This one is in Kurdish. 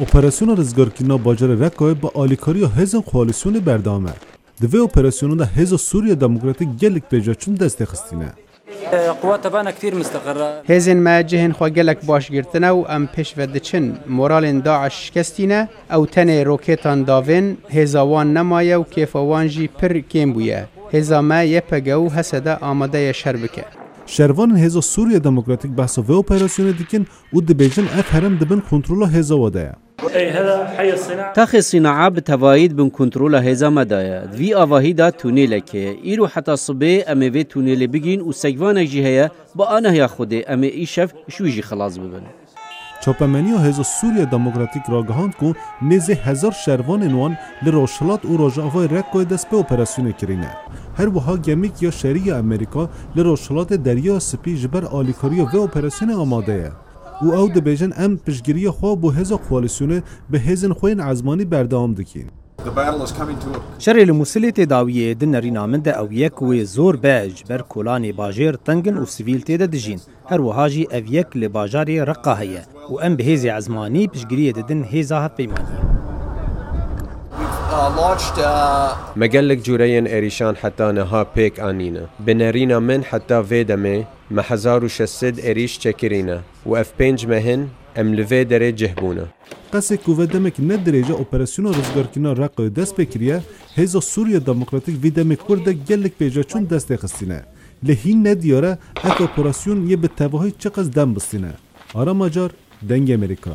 Operasyona rizgarkirina bajarê Reqqayê bi alîkariya hêzên koalîsyonê berdewam e. Di vê operasyonan de Hêza Sûriya Demokratîk gelek pêşveçûn destê xistîne. Hêzên me cihên xwe gelek baş girtine û em pêş ve diçin. Moralên DAIŞ şikestîne. Ew tenê rokêtan davên, hêza wan nemaye û kêfa wan jî pir kêm bûye. Hêza me YPG û HSD amade ye şer bike. Şervanên Hêza Sûriya Demokratîk behsa vê operasyonê dikin Û dibêjin ev herem di bin kontrola hêza we de ye. Taxê Sînaa bi tevayî di bin kontrola hêza me de ye. Di vî avahî de tunêlek heye. Îro heta sibê em ê vê tunêlê bigîn û sekvanek jî heye bi anahiya Xwedê em ê îşev ji wî jî xilas bibin. Çapemeniya Hêza Sûriya Demokratîk ragihand ku nêzî hezar şervanên wan Li Rojhilat û Rojavayê Rekoyê dest pê operasyonê kirîne. Her wiha gemîk ya şerî ya Amerîka li Rojhilatê Deryaya Spî ji ber alîkariya vê operasyonê amade ye û ew dibêjin em piştgiriya xwe bo hêza koalîsyonê bi hêzên xwe yên ezmanî berdewam dikîn. Şerê li Mûsilê tê dawiyê, di nerîna min de ew ye ku wê zor be ji ber kolanê bajêr teng in û sivîl tê de dijîn. Her wiha jî ev yek li bajarê Reqqa heye û em bi hêzê ezmanî piştgiriyê didin hêza hevpeymaniyê. Me gelek cureyên êrîşan heta niha pêk anîne. Bi nerîna min heta vê demê me hezar û şeş sed êrîş çekirîne û ev pênc meh in em li vê derê cih bûne. Qasê ku ve demek ne dirêje Operasyona Rizgarkirina Reqqayê dest pê kiriye, Hêza Sûriya Demokratîk vî demê Kurd de gelek pêşveçûn destê xistîne. Lê hîn ne diyar e ev operasyon yê bi tevahî çiqas dem bistîne. Aram Acar, Dengê Amerîka.